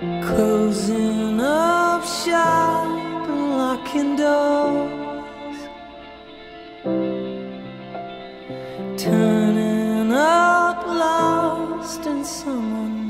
Closing up shop and locking doors. Turning up lost in someone